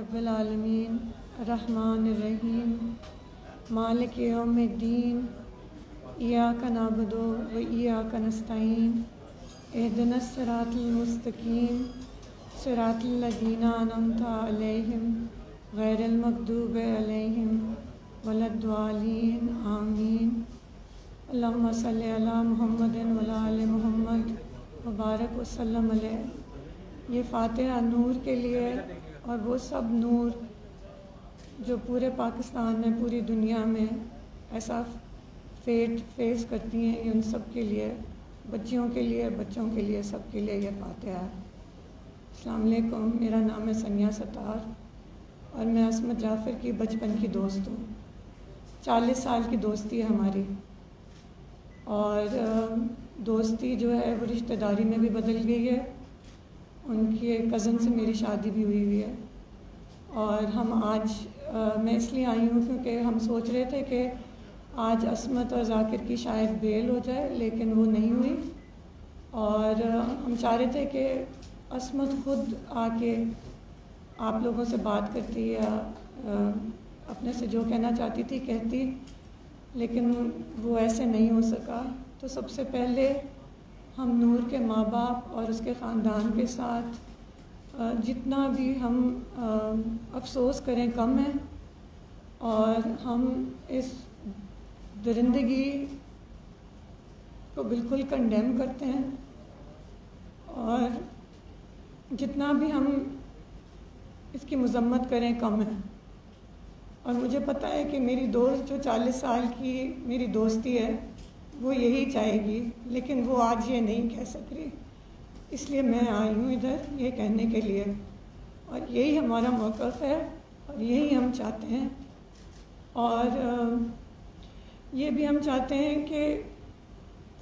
रबालमीन रहमानरहीम मालिक यौमिद्दीन, इयाक नाबदो व इयाक नस्तईन एहदना सरातलमुस्तकीम सरातल्लज़ीना अनअमता अलैहिम, गैरिल मग़दूबि अलैहिम वलद्दालीन आमीन। अल्लाहुम्मा सल्लि अला मुहम्मदिन व अला आलि मुहम्मद, मुबारक वसल्लम अलैहि। ये फ़ातिहा नूर के लिए और वो सब नूर जो पूरे पाकिस्तान में, पूरी दुनिया में ऐसा फेट फेस करती हैं, ये उन सब के लिए, बच्चियों के लिए, बच्चों के लिए, सब के लिए ये फातिहा है। अलकुम मेरा नाम है सनिया सतार और मैं असमत जाफ़र की बचपन की दोस्त हूँ। चालीस साल की दोस्ती है हमारी और दोस्ती जो है वो रिश्तेदारी में भी बदल गई है। उनके कज़न से मेरी शादी भी हुई हुई है। और हम आज आ, मैं इसलिए आई हूँ क्योंकि हम सोच रहे थे कि आज असमत और जाकिर की शायद बेल हो जाए लेकिन वो नहीं हुई। और हम चाह रहे थे कि असमत खुद आके आप लोगों से बात करती या आ, अपने से जो कहना चाहती थी कहती लेकिन वो ऐसे नहीं हो सका। तो सबसे पहले हम नूर के माँ बाप और उसके ख़ानदान के साथ जितना भी हम अफसोस करें कम है और हम इस दरिंदगी को बिल्कुल कंडेम करते हैं और जितना भी हम इसकी मजम्मत करें कम है। और मुझे पता है कि मेरी दोस्त जो 40 साल की मेरी दोस्ती है वो यही चाहेगी, लेकिन वो आज ये नहीं कह सक रही। इसलिए मैं आई हूँ इधर ये कहने के लिए। और यही हमारा मौक़ है और यही हम चाहते हैं। और ये भी हम चाहते हैं कि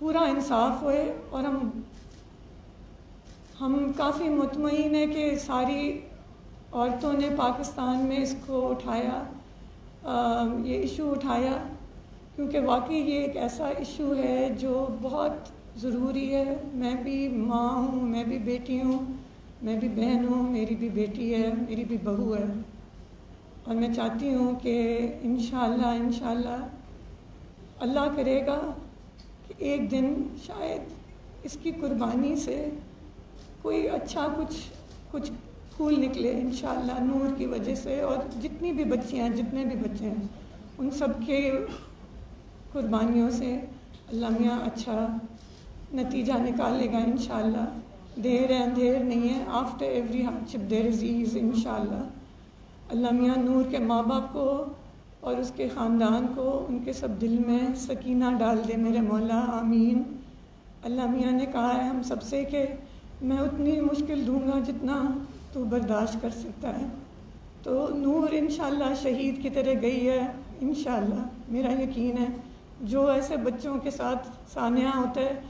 पूरा इंसाफ होए और हम हम काफ़ी मुतमिन है कि सारी औरतों ने पाकिस्तान में इसको उठाया ये इशू उठाया। क्योंकि वाकई ये एक ऐसा इशू है जो बहुत ज़रूरी है। मैं भी माँ हूँ, मैं भी बेटी हूँ, मैं भी बहन हूँ, मेरी भी बेटी है, मेरी भी बहू है। और मैं चाहती हूँ कि इन इन अल्लाह करेगा कि एक दिन शायद इसकी कुर्बानी से कोई अच्छा कुछ कुछ फूल निकले इन नूर की वजह से। और जितनी भी बच्चियाँ जितने भी बच्चे हैं, उन सब के कुर्बानियों से अल्लाह अच्छा नतीजा निकालेगा इन देर है, अंधेर नहीं है। After every hardship there is ease इन मियाँ नूर के माँ बाप को और उसके ख़ानदान को, उनके सब दिल में सकीना डाल दे मेरे मौला, आमीन। अल्लाह मियाँ ने कहा है हम सबसे कि मैं उतनी मुश्किल दूँगा जितना तू बर्दाश्त कर सकता है। तो नूर इन शहीद की तरह गई है इन मेरा यकीन है जो ऐसे बच्चों के साथ सानिया होता है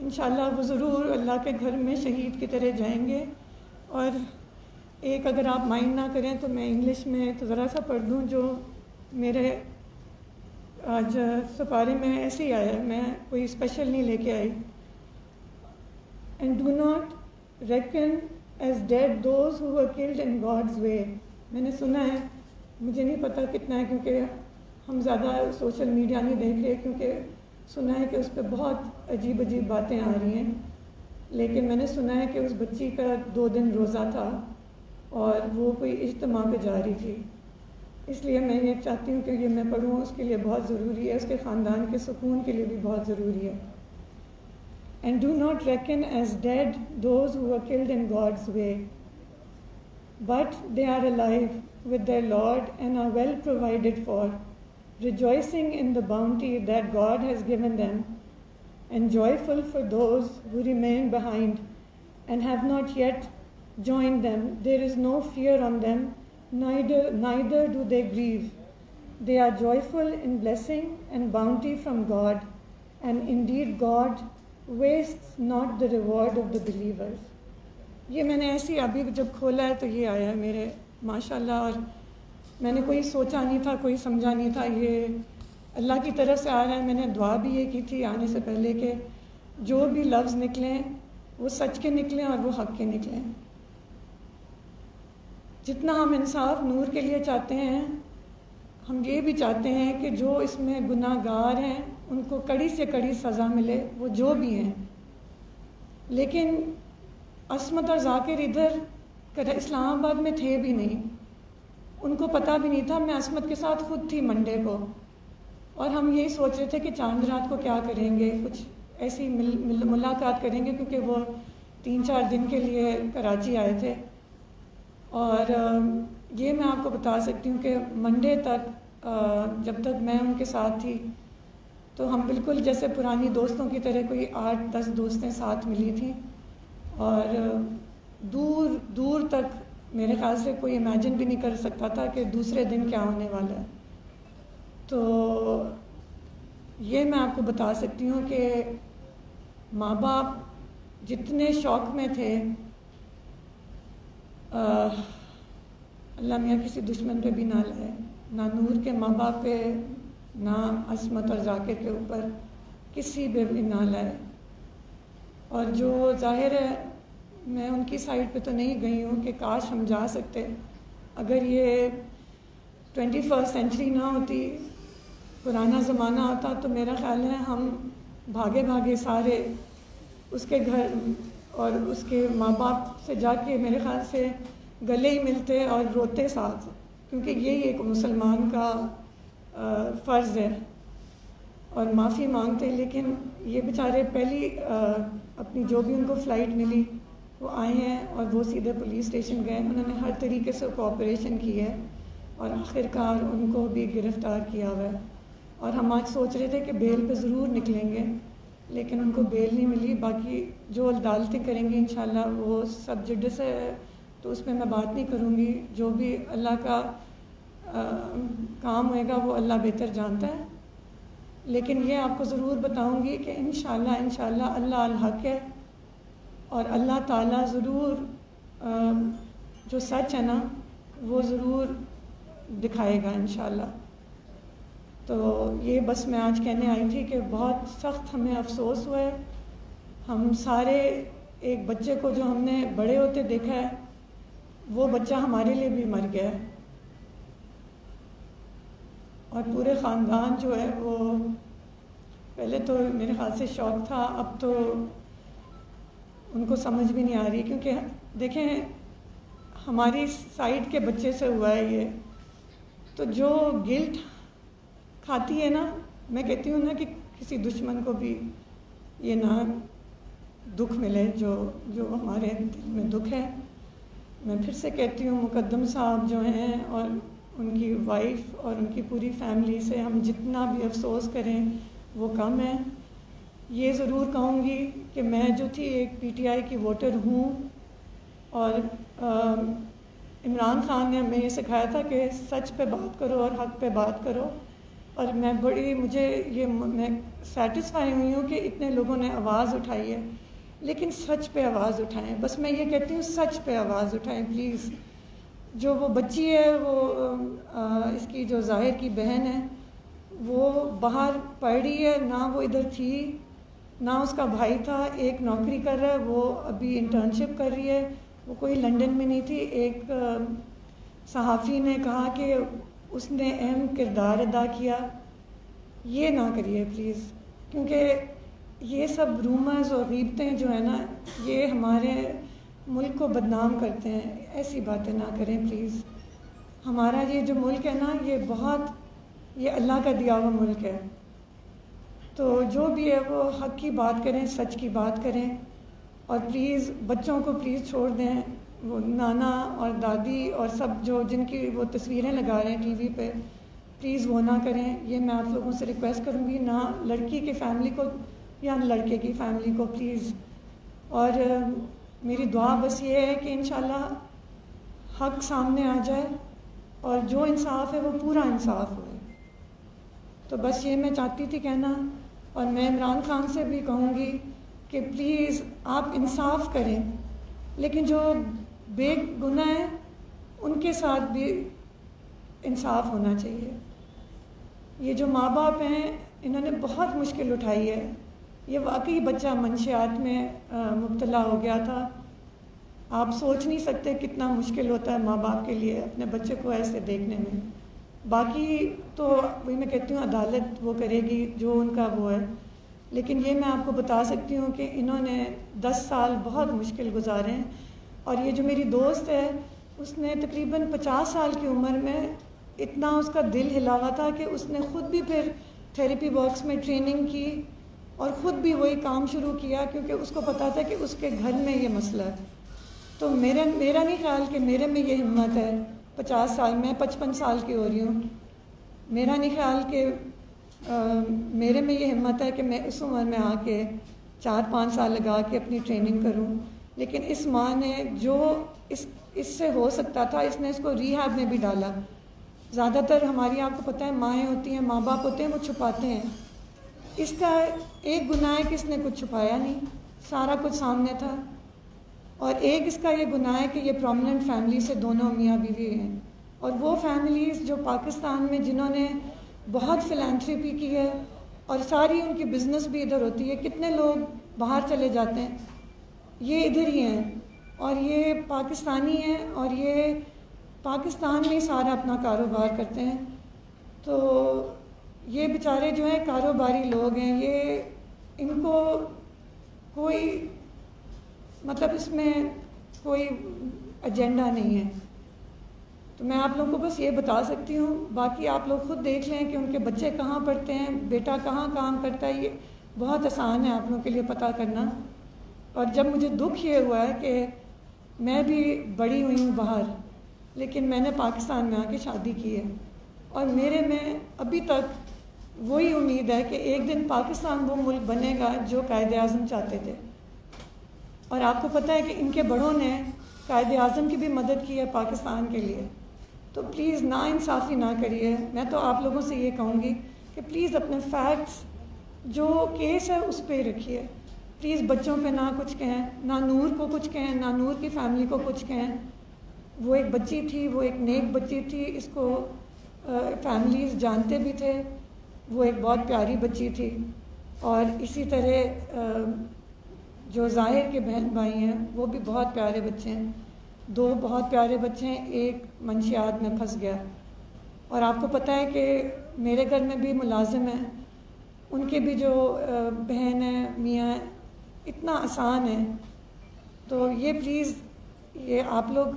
इन वो ज़रूर अल्लाह के घर में शहीद की तरह जाएँगे। और एक अगर आप माइंड ना करें तो मैं इंग्लिश में तो ज़रा सा पढ़ दूँ जो मेरे आज सफारी में ऐसे ही आया, मैं कोई स्पेशल नहीं लेके आई। And do not reckon as dead those who killed in God's way मैंने सुना है, मुझे नहीं पता कितना है क्योंकि हम ज़्यादा सोशल मीडिया नहीं देख रहे क्योंकि सुना है कि उस पर बहुत अजीब अजीब बातें आ रही हैं। लेकिन मैंने सुना है कि उस बच्ची का दो दिन रोज़ा था और वो कोई इज्तम पे जा रही थी। इसलिए मैं ये चाहती हूँ कि ये मैं पढ़ूँ, उसके लिए बहुत ज़रूरी है, उसके ख़ानदान के सुकून के लिए भी बहुत ज़रूरी है। And do not reckon as dead those who killed in God's way but they are alive with their lord and are well provided for rejoicing in the bounty that God has given them, and joyful for those who remain behind and have not yet joined them. There is no fear on them, neither, neither do they grieve. They are joyful in blessing and bounty from God, and indeed God wastes not the reward of the believers. ये मैंने ऐसी अभी जब खोला है तो ये आया है मेरे माशाल्लाह और मैंने कोई सोचा नहीं था, कोई समझा नहीं था, ये अल्लाह की तरफ़ से आ रहा है, मैंने दुआ भी ये की थी आने से पहले कि जो भी लफ्ज़ निकलें, वो सच के निकलें और वो हक के निकलें। जितना हम इंसाफ नूर के लिए चाहते हैं, हम ये भी चाहते हैं कि जो इसमें गुनाहगार हैं, उनको कड़ी से कड़ी सज़ा मिले, वो जो भी हैं। लेकिन असमत और जाकिर इधर इस्लामाबाद में थे भी नहीं। उनको पता भी नहीं था मैं असमत के साथ खुद थी मंडे को। और हम यही सोच रहे थे कि चाँद रात को क्या करेंगे कुछ ऐसी मिल, मिल, मुलाकात करेंगे क्योंकि वो तीन चार दिन के लिए कराची आए थे। और ये मैं आपको बता सकती हूँ कि मंडे तक जब तक मैं उनके साथ थी तो हम बिल्कुल जैसे पुरानी दोस्तों की तरह कोई आठ दस दोस्तें साथ मिली थी। और दूर दूर तक मेरे ख्याल से कोई इमेजिन भी नहीं कर सकता था कि दूसरे दिन क्या होने वाला है। तो ये मैं आपको बता सकती हूँ कि माँ बाप जितने शौक में थे अल्लाह मियाँ किसी दुश्मन पे भी ना लाए, ना नूर के माँ बाप पे, ना असमत और जाकिर के ऊपर किसी पे भी ना लाए। और जो ज़ाहिर है मैं उनकी साइड पे तो नहीं गई हूँ कि काश हम जा सकते। अगर ये ट्वेंटी फ़र्स्ट सेंचुरी ना होती, पुराना ज़माना होता तो मेरा ख्याल है हम भागे भागे सारे उसके घर और उसके माँ बाप से जाके मेरे ख्याल से गले ही मिलते और रोते साथ, क्योंकि यही एक मुसलमान का फ़र्ज़ है। और माफ़ी मांगते लेकिन ये बेचारे पहली अपनी जो भी उनको फ़्लाइट मिली वो आए हैं और वो सीधे पुलिस स्टेशन गए उन्होंने हर तरीके से कोऑपरेशन की है और आखिरकार उनको भी गिरफ़्तार किया हुआ है। और हम आज सोच रहे थे कि बेल पे ज़रूर निकलेंगे लेकिन उनको बेल नहीं मिली। बाकी जो अदालतें करेंगी इन वो सब जुडिस है तो उसमें मैं बात नहीं करूँगी। जो भी अल्लाह का आ, काम होएगा वो अल्लाह बेहतर जानता है। लेकिन ये आपको ज़रूर बताऊँगी कि इन शाला इन शाला अल्लाह हक है। और अल्लाह ताला ज़रूर जो सच है ना, वो ज़रूर दिखाएगा इन तो ये बस मैं आज कहने आई थी कि बहुत सख्त हमें अफसोस हुआ है। हम सारे एक बच्चे को जो हमने बड़े होते देखा है, वो बच्चा हमारे लिए भी मर गया है। और पूरे ख़ानदान जो है वो, पहले तो मेरे ख्याल से शौक था, अब तो उनको समझ भी नहीं आ रही क्योंकि देखें, हमारी साइड के बच्चे से हुआ है ये। तो जो गिल्ट खाती है ना, मैं कहती हूँ ना कि किसी दुश्मन को भी ये ना दुख मिले, जो जो हमारे दिल में दुख है। मैं फिर से कहती हूँ मुकदम साहब जो हैं और उनकी वाइफ और उनकी पूरी फैमिली से हम जितना भी अफसोस करें, वो कम है। ये ज़रूर कहूँगी कि मैं जो थी एक पीटीआई की वोटर हूँ और इमरान खान ने हमें ये सिखाया था कि सच पे बात करो और हक पे बात करो। और मैं बड़ी मुझे ये मैं सेटिस्फाई हुई हूँ कि इतने लोगों ने आवाज़ उठाई है। लेकिन सच पे आवाज़ उठाएँ। बस मैं ये कहती हूँ सच पे आवाज़ उठाएँ प्लीज़ जो वो बच्ची है वो आ, इसकी जो ज़ाहिर की बहन है वो बाहर पढ़ रही है ना वो इधर थी। ना उसका भाई था, एक नौकरी कर रहा है, वो अभी इंटर्नशिप कर रही है। वो कोई लंदन में नहीं थी, एक सहाफ़ी ने कहा कि उसने अहम किरदार अदा किया। ये ना करिए प्लीज़ क्योंकि ये सब रूमर्स और रीबतें जो है ना, ये हमारे मुल्क को बदनाम करते हैं। ऐसी बातें ना करें प्लीज़ हमारा ये जो मुल्क है ना, ये बहुत, ये अल्लाह का दिया हुआ मुल्क है। तो जो भी है वो हक की बात करें, सच की बात करें और प्लीज़ बच्चों को प्लीज़ छोड़ दें। वो नाना और दादी और सब जो जिनकी वो तस्वीरें लगा रहे हैं टीवी पे प्लीज़ वो ना करें। ये मैं आप लोगों से रिक्वेस्ट करूँगी ना लड़की की फैमिली को या लड़के की फैमिली को प्लीज़ और मेरी दुआ बस ये है कि इन हक सामने आ जाए और जो इंसाफ है वो पूरा इंसाफ हो। तो बस ये मैं चाहती थी कहना और मैं इमरान खान से भी कहूँगी कि प्लीज़ आप इंसाफ करें। लेकिन जो बेगुना है, उनके साथ भी इंसाफ होना चाहिए। ये जो माँ बाप हैं, इन्होंने बहुत मुश्किल उठाई है। ये वाकई बच्चा मंशियात में मुबतला हो गया था। आप सोच नहीं सकते कितना मुश्किल होता है माँ बाप के लिए अपने बच्चे को ऐसे देखने में। बाकी तो वही मैं कहती हूँ, अदालत वो करेगी जो उनका वो है। लेकिन ये मैं आपको बता सकती हूँ कि इन्होंने दस साल बहुत मुश्किल गुजारे हैं। और ये जो मेरी दोस्त है, उसने तकरीबन पचास साल की उम्र में इतना उसका दिल हिला था कि उसने ख़ुद भी फिर थेरेपी बॉक्स में ट्रेनिंग की और ख़ुद भी वही काम शुरू किया क्योंकि उसको पता था कि उसके घर में ये मसला है। तो मेरा मेरा नहीं ख्याल कि मेरे में ये हिम्मत है। पचास साल, में पचपन साल की हो रही हूँ। मेरा नहीं ख्याल कि मेरे में ये हिम्मत है कि मैं इस उम्र में आके चार पाँच साल लगा के अपनी ट्रेनिंग करूँ। लेकिन इस माँ ने जो इस, इससे हो सकता था, इसने इसको रिहैब में भी डाला। ज़्यादातर हमारी आपको पता है, माएँ होती हैं माँ बाप होते हैं, वो छुपाते हैं। इसका एक गुनाह है कि इसने कुछ छुपाया नहीं। सारा कुछ सामने था। और एक इसका ये गुनाह है कि ये प्रोमिनेंट फैमिली से दोनों मियाँ बीवी हैं। और वो फैमिलीज़ जो पाकिस्तान में जिन्होंने बहुत फिलेंथ्रेपी की है और सारी उनकी बिज़नेस भी इधर होती है, कितने लोग बाहर चले जाते हैं, ये इधर ही हैं। और ये पाकिस्तानी हैं और ये पाकिस्तान में सारा अपना कारोबार करते हैं। तो ये बेचारे जो हैं कारोबारी लोग हैं, ये इनको कोई मतलब इसमें कोई एजेंडा नहीं है। तो मैं आप लोगों को बस ये बता सकती हूँ, बाकी आप लोग खुद देख लें कि उनके बच्चे कहाँ पढ़ते हैं, बेटा कहाँ काम करता है, ये बहुत आसान है आप लोगों के लिए पता करना। और जब मुझे दुख ये हुआ है कि मैं भी बड़ी हुई हूँ बाहर, लेकिन मैंने पाकिस्तान में आके शादी की है। और मेरे में अभी तक वही उम्मीद है कि एक दिन पाकिस्तान वो मुल्क बनेगा जो कायद अज़म चाहते थे। और आपको पता है कि इनके बड़ों ने कायद अज़म की भी मदद की है पाकिस्तान के लिए। तो प्लीज़ ना इंसाफ़ी ना करिए। मैं तो आप लोगों से ये कहूँगी कि प्लीज़ अपने फैक्ट्स जो केस है उस पर रखिए। प्लीज़ बच्चों पे ना कुछ कहें, ना नूर को कुछ कहें, ना नूर की फैमिली को कुछ कहें। वो एक बच्ची थी, वो एक नेक बच्ची थी, इसको फैमिलीज़ जानते भी थे। वो एक बहुत प्यारी बच्ची थी। और इसी तरह जो ज़ाहिर के बहन भाई हैं, वो भी बहुत प्यारे बच्चे हैं। दो बहुत प्यारे बच्चे हैं, एक मंशियात में फंस गया। और आपको पता है कि मेरे घर में भी मुलाजिम हैं। उनके भी जो बहन है, मियाँ इतना आसान है। तो ये प्लीज़ ये आप लोग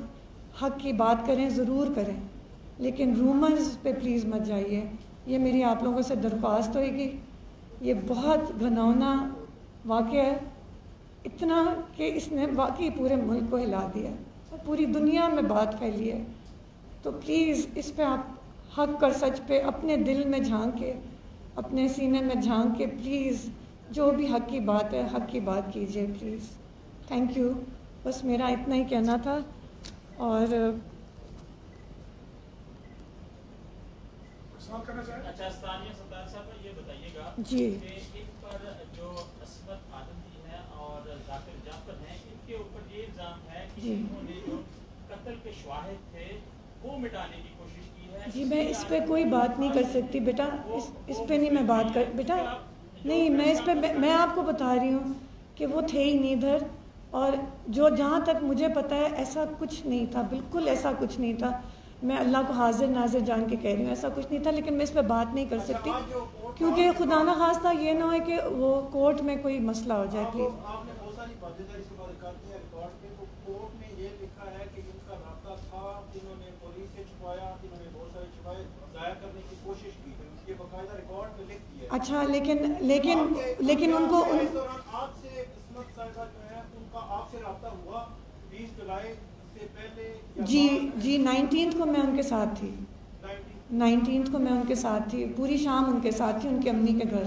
हक की बात करें, ज़रूर करें। लेकिन रूमर्स पे प्लीज़ मत जाइए। ये मेरी आप लोगों से दरख्वास्त होएगी ये बहुत घनौना वाक़ है। इतना कि इसने वाकई पूरे मुल्क को हिला दिया। और पूरी दुनिया में बात फैली है। तो प्लीज़ इस पर आप हक कर सच पे अपने दिल में झाँक के अपने सीने में झाँक के प्लीज़ जो भी हक की बात है हक की बात कीजिए प्लीज़ थैंक यू बस मेरा इतना ही कहना था। और अच्छा स्थानीय सरदार साहब ये बताइएगा जी इन पर जो असमत आदम जी हैं और जाकिर जाफ़र हैं इनके ऊपर ये इल्ज़ाम है कि जी। इन्होंने जो कत्ल के शवाहिद थे वो मिटाने की कोशिश की है जी। मैं इस पे कोई बात नहीं कर सकती बेटा इस इस पे नहीं मैं बात कर बेटा नहीं मैं इस पे मैं, मैं आपको बता रही हूँ कि वो थे ही नहीं इधर और जो जहाँ तक मुझे पता है ऐसा कुछ नहीं था बिल्कुल ऐसा कुछ नहीं था। मैं अल्लाह को हाजिर नाजिर जान के कह रही हूँ ऐसा कुछ नहीं था लेकिन मैं इस पर बात नहीं कर सकती क्योंकि खुदा ना खास्ता ये ना हो कि वो कोर्ट में कोई मसला हो जाए प्लीज़ आपको- आपने बहुत सारी बातें इस बारे कर दी है रिकॉर्ड पे तो कोर्ट में ये लिखा है कि इनका रास्ता था इन्होंने पुलिस से छुपाया इन्होंने बहुत सारे छुपाए जाया करने की कोशिश की ये बकायदा रिकॉर्ड में लिख दिया है अच्छा लेकिन लेकिन लेकिन उनको उन जो उनका आपसे रब्ता हुआ 20 जुलाई से पहले या जी नाइनटीन को मैं उनके साथ थी। नाइनटीन? को मैं उनके साथ थी। पूरी शाम उनके साथ थी उनकी अम्मी के घर।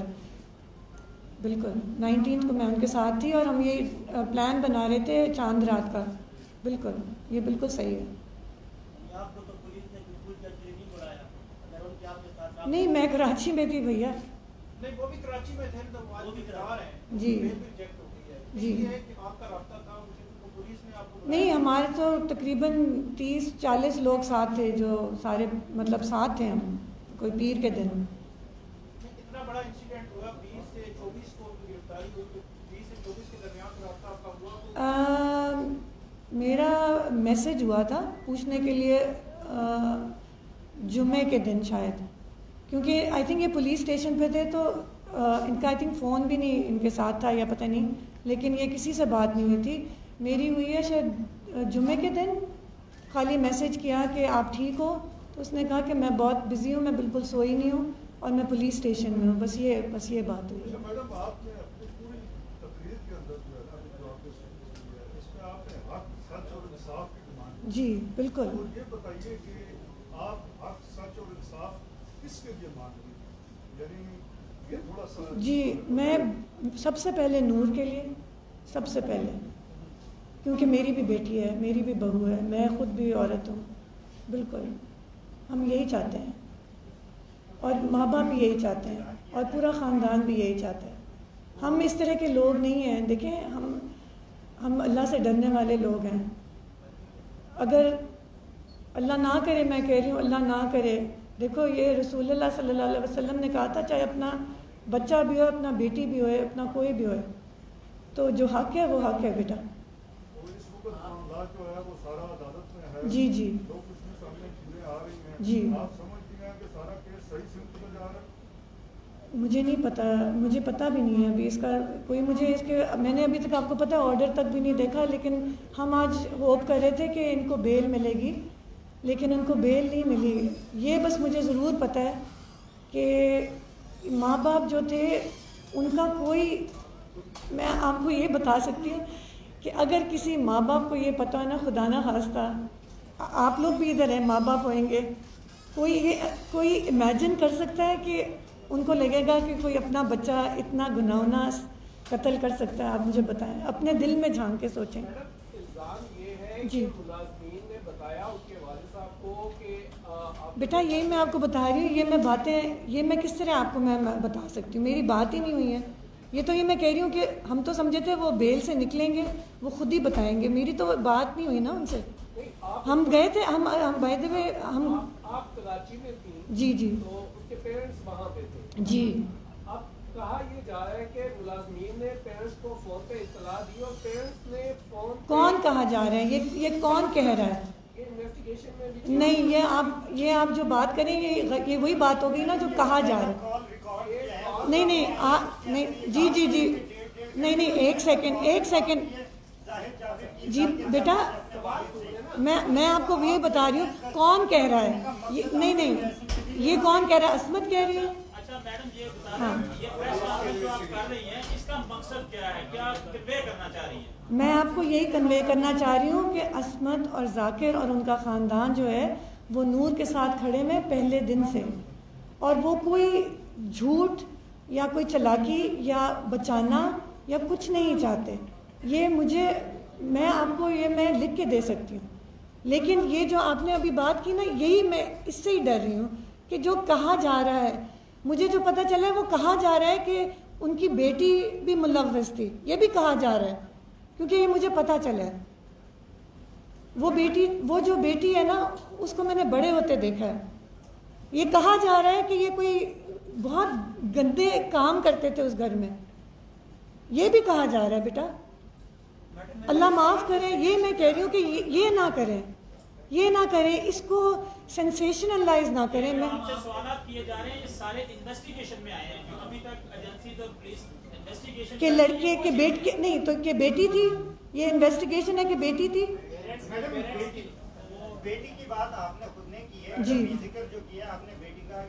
बिल्कुल नाइनटीन को मैं उनके साथ थी और हम ये प्लान बना रहे थे चाँद रात का। बिल्कुल ये बिल्कुल सही है। तो नहीं मैं कराची में थी भैया। नहीं वो भी कराची में थे तो वो भी जी। हो है। जी। है कि आपका रास्ता था तो पुलिस ने आपको नहीं हमारे तो तकरीबन तीस चालीस लोग साथ थे जो सारे मतलब साथ थे हम कोई पीर के दिन। इतना बड़ा इंसिडेंट हुआ 20 से 24 को गिरफ्तारी हुई तो 20 से 24 के दरमियान रास्ता आपका हुआ तो मेरा मैसेज हुआ था पूछने के लिए जुमे के दिन शायद। क्योंकि आई थिंक ये पुलिस स्टेशन पे थे तो आ, इनका आई थिंक फ़ोन भी नहीं इनके साथ था या पता नहीं लेकिन ये किसी से बात नहीं हुई थी। मेरी हुई है शायद जुमे के दिन खाली मैसेज किया कि आप ठीक हो तो उसने कहा कि मैं बहुत बिज़ी हूँ मैं बिल्कुल सोई नहीं हूँ और मैं पुलिस स्टेशन में हूँ बस ये बस ये बात हुई। अच्छा जो बिल्कुल। और ये बताइए कि आप हक सच और इंसाफ जी, मैं सबसे पहले नूर के लिए, सबसे पहले। क्योंकि मेरी भी बेटी है, मेरी भी बहू है, मैं खुद भी औरत हूँ। बिल्कुल, हम यही चाहते हैं। और माँ बाप भी यही चाहते हैं, और पूरा ख़ानदान भी यही चाहता है। हम इस तरह के लोग नहीं हैं, देखें, हम हम अल्लाह से डरने वाले लोग हैं। अगर अल्लाह ना करे, मैं कह रही हूँ, अल्लाह ना करे देखो, ये रसूलुल्लाह सल्लल्लाहु अलैहि वसल्लम ने कहा था, चाहे अपना बच्चा भी हो, अपना बेटी भी हो, अपना कोई भी हो तो जो हक है, वो हक है, बेटा। जो, जी। जी। मुझे नहीं पता, मुझे पता भी नहीं है अभी इसका, कोई मुझे इसके, मैंने अभी तक आपको पता ऑर्डर तक भी नहीं देखा, लेकिन हम आज होप कर रहे थे कि इनको बेल मिलेगी। लेकिन उनको बेल नहीं मिली। ये बस मुझे ज़रूर पता है कि माँ बाप जो थे, उनका कोई, मैं आपको ये बता सकती हूँ कि अगर किसी माँ बाप को ये पता है ना, खुदा ना खास्ता, आप लोग भी इधर हैं माँ बाप होंगे कोई ये, कोई इमेजिन कर सकता है कि उनको लगेगा कि कोई अपना बच्चा इतना गुनाहना कत्ल कर सकता है, आप मुझे बताएँ। अपने दिल में झाँक के सोचें। जी। बेटा यही मैं आपको बता रही हूँ ये मैं बातें ये मैं किस तरह आपको मैं, मैं बता सकती हूँ? मेरी बात ही नहीं हुई है। ये तो ये मैं कह रही हूँ कि हम तो समझे थे वो बेल से निकलेंगे वो खुद ही बताएँगे। मेरी तो बात नहीं हुई ना उनसे। हम गए थे हम हम बाय द वे हम आप, आप कराची में थी जी जी। तो उसके पेरेंट्स वहाँ पे थे। जी। कहा ये जा रहा है कि मुलाजमीन ने पेरेंट्स को फ़ोन पे इतला दी और पेरेंट्स ने फ़ोन कौन कहा जा रहा है? ये ये कौन कह रहा है? नहीं ये आप ये आप जो बात करेंगे ये ये वही बात हो गई ना जो कहा जा रहा है। नहीं नहीं आ नहीं जी जी जी। नहीं नहीं एक सेकंड एक सेकंड जी बेटा मैं मैं आपको यही बता रही हूँ कौन कह रहा है? ये नहीं नहीं ये कौन कह रहा है? असमत कह रही है। मैं आपको यही कन्वे करना चाह रही हूँ कि असमत और जाकिर और उनका ख़ानदान जो है, वो नूर के साथ खड़े में पहले दिन से। और वो कोई झूठ या कोई चलाकी या बचाना या कुछ नहीं चाहते। ये मुझे, मैं आपको ये मैं लिख के दे सकती हूँ। लेकिन ये जो आपने अभी बात की ना, यही मैं इससे ही डर रही हूँ कि जो कहा जा रहा है मुझे जो पता चला है वो कहा जा रहा है कि उनकी बेटी भी मुलवस थी। ये भी कहा जा रहा है क्योंकि ये मुझे पता चला है। वो बेटी वो जो बेटी है ना उसको मैंने बड़े होते देखा है। ये कहा जा रहा है कि ये कोई बहुत गंदे काम करते थे उस घर में। ये भी कहा जा रहा है बेटा। अल्लाह माफ़ करे ये मैं कह रही हूँ कि ये, ये ना करें। ये ना करें इसको सेंसेशनलाइज ना करें मैं किए जा रहे हैं ये सारे इन्वेस्टिगेशन में आए हैं अभी तक एजेंसी तो पुलिस इन्वेस्टिगेशन कि लड़के के बेट के नहीं तो के बेटी थी ये इन्वेस्टिगेशन है कि बेटी थी मैडम बेटी बेटी की बात आपने खुद ने की है जी। ज़िक्र जो किया आपने बेटी का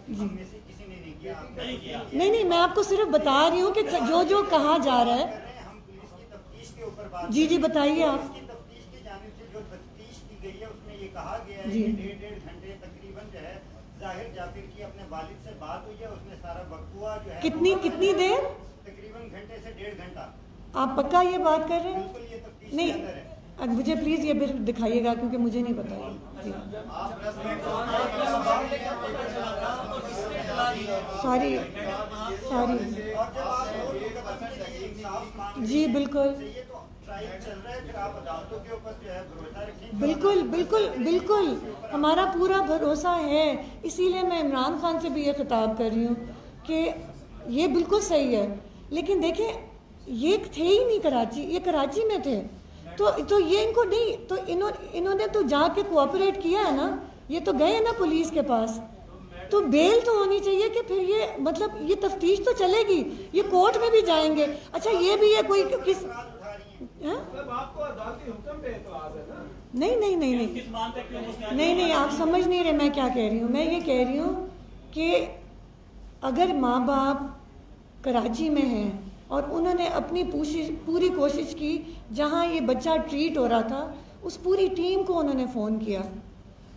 से किसी ने नहीं किया आपने नहीं किया। नहीं नहीं मैं आपको सिर्फ़ बता रही हूँ कि जो जो कहा जा रहा है कर रहे हम पुलिस की तफ्तीश के ऊपर बात जी जी। बताइए आप तफ्तीश की जानिब से जो तफ्तीश की गई है ये कहा गया है। कि डेढ़ डेढ़ घंटे तकरीबन जो है ज़ाहिर जाफिर की अपने वालिद से बात हुई है उसमें सारा बकुआ जो है। कितनी कितनी देर? तकरीबन घंटे से डेढ़ घंटा। आप पक्का ये बात कर रहे हैं? नहीं अब मुझे प्लीज़ ये बिल दिखाइएगा क्योंकि मुझे नहीं पता। सॉरी सॉरी जी बिल्कुल। बिल्कुल बिल्कुल बिल्कुल। हमारा पूरा भरोसा है। इसीलिए मैं इमरान खान से भी ये खिताब कर रही हूँ कि ये बिल्कुल सही है। लेकिन देखें, ये थे ही नहीं कराची, ये कराची में थे। तो तो ये इनको नहीं तो इन्हों इन्होंने तो जाके कोऑपरेट किया है ना, ये तो गए ना पुलिस के पास। तो बेल तो होनी चाहिए कि फिर ये मतलब ये तफ्तीश तो चलेगी, ये कोर्ट में भी जाएँगे। अच्छा ये भी है कोई किस हाँ? मतलब आपको अदालती हुक्म पे एतराज़ है ना? नहीं नहीं नहीं नहीं। किस मान पे क्यों मुस्तैद नहीं नहीं आप समझ नहीं रहे मैं क्या कह रही हूँ। मैं ये कह रही हूँ कि अगर माँ बाप कराची में हैं और उन्होंने अपनी पूरी पूरी कोशिश की जहाँ ये बच्चा ट्रीट हो रहा था उस पूरी टीम को उन्होंने फ़ोन किया।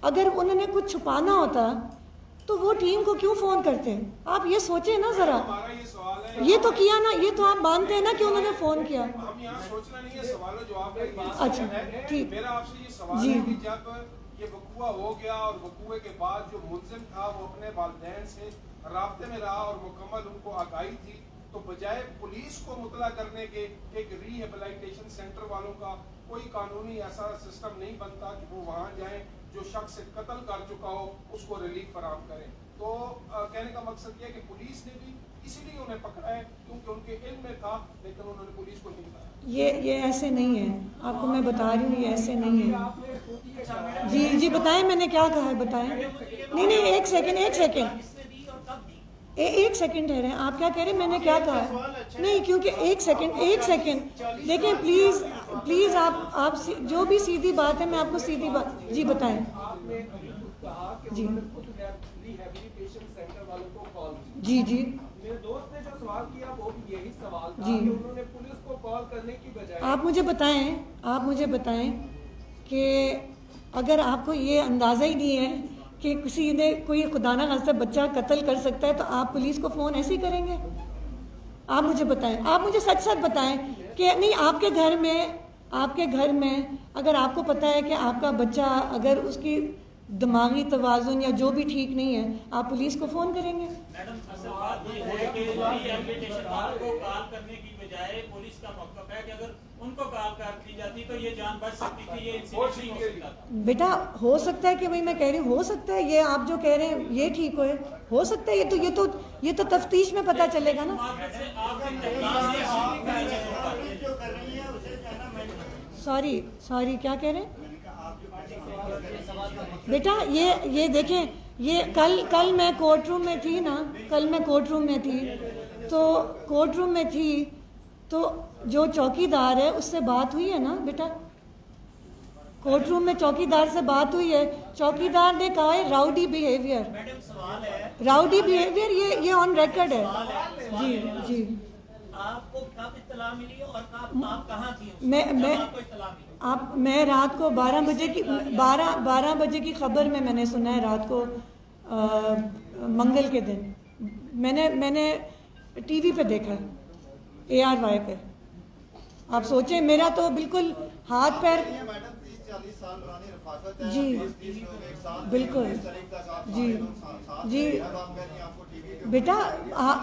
अगर उन्होंने कुछ छुपाना होता तो वो टीम को क्यों फ़ोन करते हैं आप ये सोचें ना ज़रा ये है ये तो किया ना ये तो आप मानते हैं ना कि उन्होंने फ़ोन किया सोचना नहीं सवाल जवाब अच्छा, ठीक। जी। जब ये वकूआ हो गया और वकूए के बाद जो मुलजिम था वो अपने वालदेन से राब्ते में रहा और मुकम्मल उनको आगाही थी तो बजाय पुलिस को मुतला करने के एक रिहेबिलिटेशन सेंटर वालों का कोई कानूनी ऐसा सिस्टम नहीं बनता कि वो वहाँ जाएँ जो शख्स कत्ल कर चुका हो उसको रिलीफ फराम करें। तो अ, कहने का मकसद ये है कि पुलिस ने भी इसीलिए उन्हें पकड़ा है क्योंकि उनके इल्म में था लेकिन उन्होंने पुलिस को नहीं ये ये ऐसे नहीं है। आपको मैं बता रही हूँ ये ऐसे नहीं है। जी जी बताएँ मैंने क्या कहा है बताएँ। नहीं नहीं एक सेकंड एक सेकंड ए, एक सेकंड ठहरे। आप क्या कह रहे हैं? मैंने क्या कहा नहीं क्योंकि एक सेकंड एक सेकंड देखिए प्लीज़ प्लीज़ आप आप जो भी सीधी बात है, मैं आपको सीधी बात, जी बताएँ जी। जी जी मेरे दोस्त ने जो सवाल किया वो भी यही सवाल था जी। उन्होंने पुलिस को कॉल करने की बजाय आप मुझे बताएँ, आप मुझे बताएँ कि अगर आपको ये अंदाज़ा ही नहीं है कि किसी ने, कोई खुदा ना खास्ता बच्चा कत्ल कर सकता है तो आप पुलिस को फ़ोन ऐसे ही करेंगे आप मुझे बताएँ, आप मुझे सच सच बताएँ कि नहीं, आपके घर में आपके घर में अगर आपको पता है कि आपका बच्चा अगर उसकी दिमागी तोज़ुन या जो भी ठीक नहीं है आप पुलिस को फ़ोन करेंगे? मैडम असल बात ये है कि रिहेबिलिटेशन वालों को कॉल करने की बजाय पुलिस का मौका है कि अगर उनको कॉल कर दी जाती तो बेटा हो सकता है कि भाई मैं कह रही हूँ हो सकता है ये आप जो कह रहे हैं ये ठीक हो हो सकता है ये तो ये तो ये तो तफ्तीश में पता चलेगा ना। सॉरी सॉरी क्या कह रहे? हैं बेटा ये ये देखें ये कल कल मैं कोर्ट रूम में थी ना कल मैं कोर्ट रूम में थी तो कोर्ट रूम में थी तो जो चौकीदार है उससे बात हुई है ना बेटा? कोर्ट रूम में चौकीदार से बात हुई है। चौकीदार ने कहा है राउडी बिहेवियर मैडम सवाल है। राउडी बिहेवियर ये ये ऑन रिकॉर्ड है। जी जी। आपको कब इतला मिली और कब आप कहाँ थी मैं- मैं- आपको इतला मिली आप मैं रात को 12 बजे की 12 12 बजे की खबर में मैंने सुना है रात को अ, मंगल के दिन मैंने मैंने टीवी पे देखा ए आर वाई पे आप सोचें मेरा तो बिल्कुल हाथ पैर है जी। बिल्कुल। जी। जी। बेटा हाँ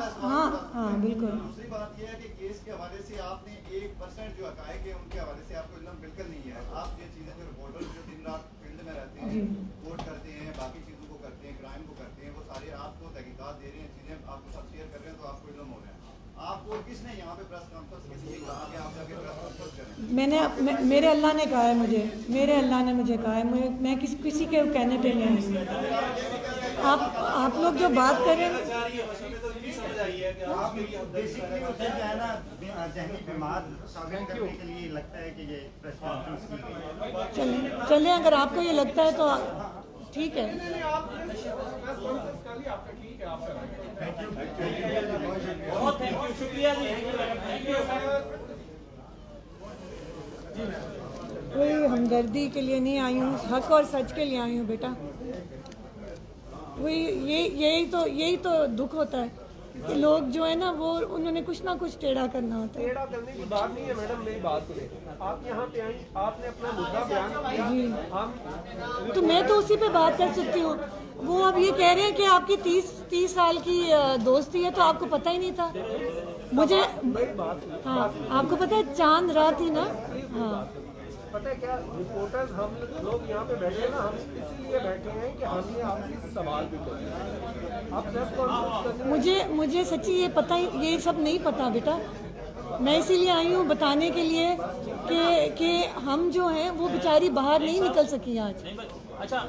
हाँ बिल्कुल। दूसरी बात यह है कि केस के हवाले से आपने एक परसेंट जो हकायक है उनके हवाले से आपको इल्म बिल्कुल नहीं है। आप ये चीज़ें जो रिपोर्टर जो दिन रात फ़ील्ड में रहते हैं रिपोर्ट करते हैं बाकी चीज़ों को करते हैं क्राइम को करते हैं वो सारे आपको तहकीकात दे रहे हैं चीज़ें आपके साथ शेयर कर रहे हैं तो आपको इल्म हो रहा है। आपको किसने यहाँ पे प्रेस कॉन्फ्रेंस के लिए कहा कि आप जाके प्रेस कॉन्फ्रेंस करें? मैंने मेरे अल्लाह ने कहा है मुझे मेरे अल्लाह ने मुझे कहा है मैं, किस किसी के कहने पे नहीं आप आप लोग जो बात कर रहे हैं। बेसिकली उसे है ना जहनी बीमार साबित करने के लिए लगता है कि ये प्रेस कॉन्फ्रेंस की गई है। चलें चलें अगर आपको ये लगता है तो ठीक है। नहीं आपने प्रेस कॉन्फ्रेंस कर लिया आपका ठीक आपका right। बहुत थैंक यू शुक्रिया जी। थैंक यू कोई हमदर्दी के लिए नहीं आई हूँ हक और सच के लिए आई हूँ बेटा। वही ये यही तो यही तो दुख होता है कि लोग जो है ना वो उन्होंने कुछ ना कुछ टेढ़ा करना होता है। टेढ़ा करने की बात नहीं है मैडम मेरी बात सुने। आप यहाँ पे आई आपने अपना मुद्दा बयान किया हम तो मैं तो उसी पे बात कर सकती हूँ। वो अब ये कह रहे हैं कि आपकी तीस तीस साल की दोस्ती है तो आपको पता ही नहीं था। मुझे हाँ आपको पता है चाँद रात ही ना हाँ। पता है क्या रिपोर्टर्स हम लोग यहाँ पे बैठे हैं ना, हम इसीलिए बैठे हैं कि हम ये आपसे सवाल भी करें आप प्रेस कॉन्फ्रेंस मुझे मुझे सच्ची ये पता ही, ये सब नहीं पता बेटा। मैं इसीलिए आई हूँ बताने के लिए कि कि हम जो हैं, वो बेचारी बाहर नहीं निकल सकी आज। अच्छा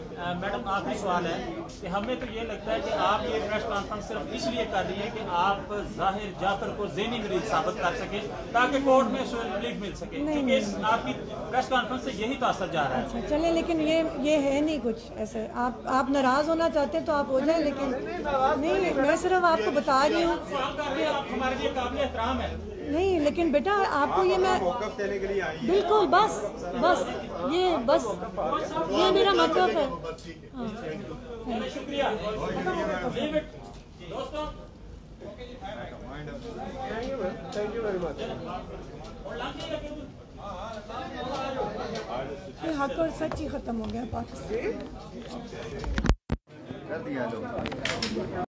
मैडम आखिरी सवाल है कि हमें तो ये लगता है कि आप ये प्रेस कॉन्फ्रेंस सिर्फ़ इसलिए कर रही है कि आप ज़ाहिर जाफ़र को जेनी मरीज़ साबित कर सके ताकि कोर्ट में रिलीफ मिल सके। नहीं, क्योंकि नहीं। आपकी प्रेस कॉन्फ्रेंस से यही तो असर जा रहा है। अच्छा चले लेकिन ये ये है नहीं कुछ ऐसे। आप आप नाराज़ होना चाहते हैं तो आप हो जाए लेकिन नहीं मैं सिर्फ़ आपको बता रही हूँ हमारे लिए काबिल एहतराम है। नहीं लेकिन बेटा आपको ये मैं देने के लिए आई बिल्कुल बस बस ये बस ये मेरा मतलब है। हाँ शुक्रिया। दोस्तों और लंच ही लगे हक और सच ही खत्म हो गया पाकिस्तान। कर दिया लोग